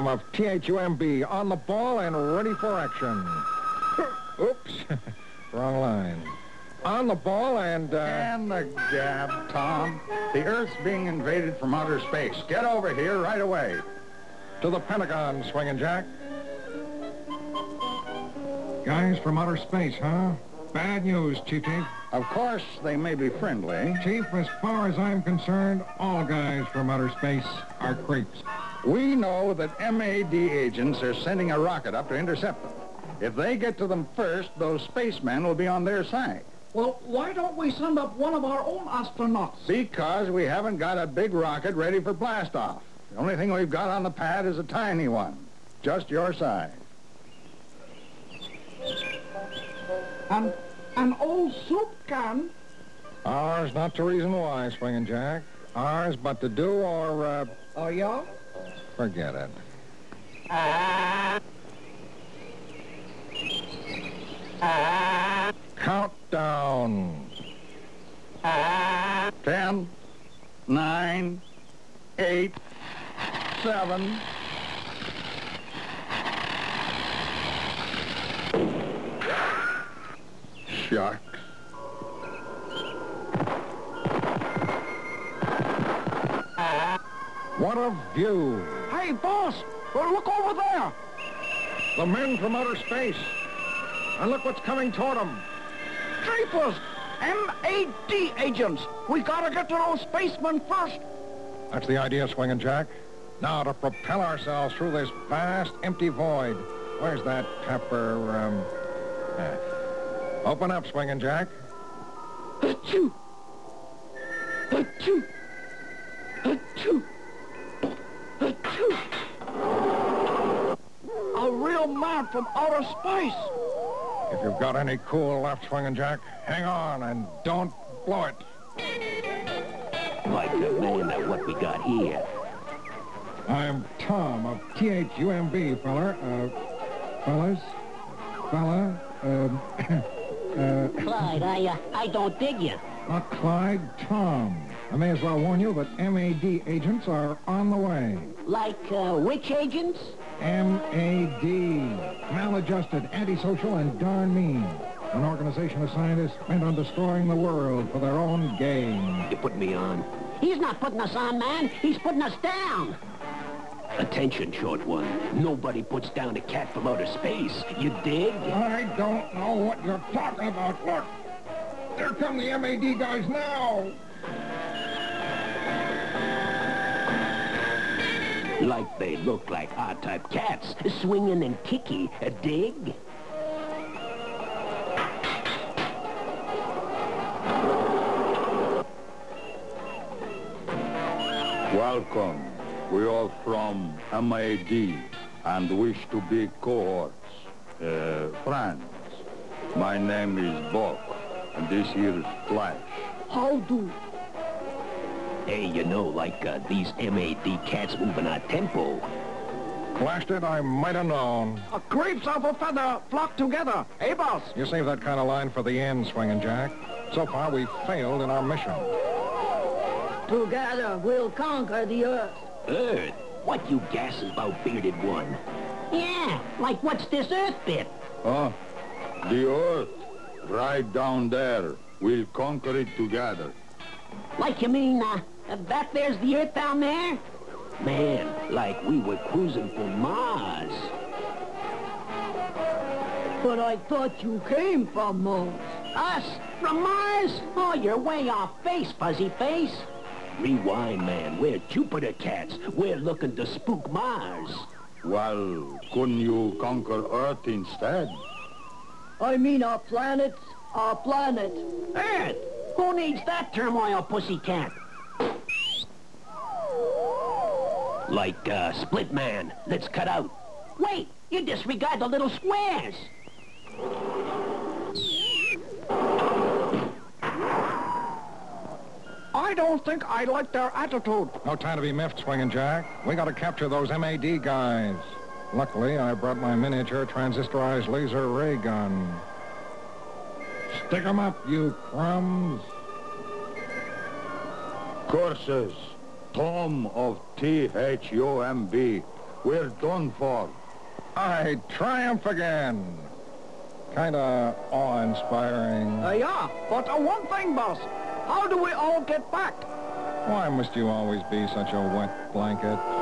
Tom of THUMB on the ball and ready for action. Oops, wrong line. On the ball and, uh... And the gab, Tom. The Earth's being invaded from outer space. Get over here right away. To the Pentagon, Swinging Jack. Guys from outer space, huh? Bad news, Chief Chief. Of course, they may be friendly. Chief, as far as I'm concerned, all guys from outer space are creeps. We know that MAD agents are sending a rocket up to intercept them. If they get to them first, those spacemen will be on their side. Well, why don't we send up one of our own astronauts? Because we haven't got a big rocket ready for blastoff. The only thing we've got on the pad is a tiny one, just your size. And an old soup can? Ours not to reason why, Swinging Jack. Ours but to do or, uh, Oh, yeah? Forget it. Countdown. Ten, nine, eight, seven. Shucks. What a view. Hey, boss! Well, look over there! The men from outer space. And look what's coming toward them. Creepers! M.A.D. agents! We gotta get to those spacemen first! That's the idea, Swinging Jack. Now to propel ourselves through this vast, empty void. Where's that pepper, um... eh. Open up, Swinging Jack. Achoo! Achoo! Achoo! A real man from outer space! If you've got any cool left, Swinging Jack, hang on and don't blow it. Like a man at what we got here. I'm Tom of THUMB, feller. Uh, fellas? Fella? Um, uh, Clyde, I, uh, I don't dig you. not Clyde, Tom. I may as well warn you that MAD agents are on the way. Like, uh, which agents? MAD. Maladjusted, antisocial, and darn mean. An organization of scientists bent on destroying the world for their own gain. You put me on. He's not putting us on, man. He's putting us down. Attention, short one. Nobody puts down a cat from outer space. You dig? I don't know what you're talking about. Look, there come the MAD guys now. Like they look like R-type cats, swinging and kicky. A dig? Welcome. We are from MAD and wish to be cohorts, uh, friends. My name is Buck, and this here is Flash. How do? Hey, you know, like uh, these MAD cats moving our tempo. Flashed it, I might have known. A creeps of a feather flock together. Hey, boss? You save that kind of line for the end, Swinging Jack. So far, we've failed in our mission. Together we'll conquer the earth. Earth? What you gasses about, bearded one? Yeah, like what's this Earth bit? Huh? The Earth, right down there. We'll conquer it together. Like you mean, uh, that there's the Earth down there? Man, like we were cruising for Mars. But I thought you came from Mars. Us? From Mars? Oh, you're way off base, fuzzy face. Rewind, man. We're Jupiter cats. We're looking to spook Mars. Well, couldn't you conquer Earth instead? I mean our planet, our planet. Earth? Who needs that turmoil, pussycat? Like, uh, Split Man. Let's cut out. Wait, you disregard the little squares. I don't think I like their attitude. No time to be miffed, Swinging Jack. We gotta capture those MAD guys. Luckily, I brought my miniature transistorized laser ray gun. Stick 'em up, you crumbs. Curses, Tom of THUMB. We're done for. I triumph again. Kinda awe-inspiring. Uh, yeah, but uh, one thing, boss. How do we all get back? Why must you always be such a wet blanket?